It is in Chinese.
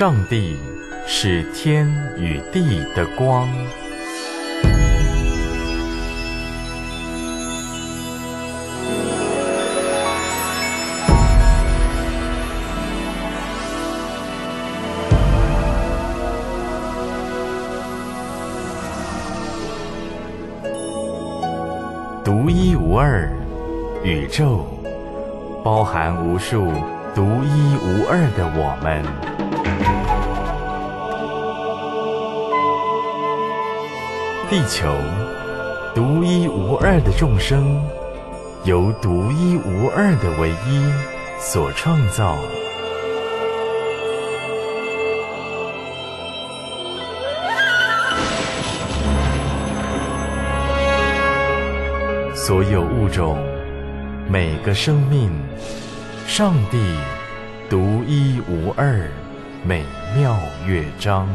上帝是天与地的光。独一无二，宇宙包含无数独一无二的我们。地球独一无二的众生，由独一无二的唯一所创造。所有物种，每个生命，上帝独一无二，美妙乐章。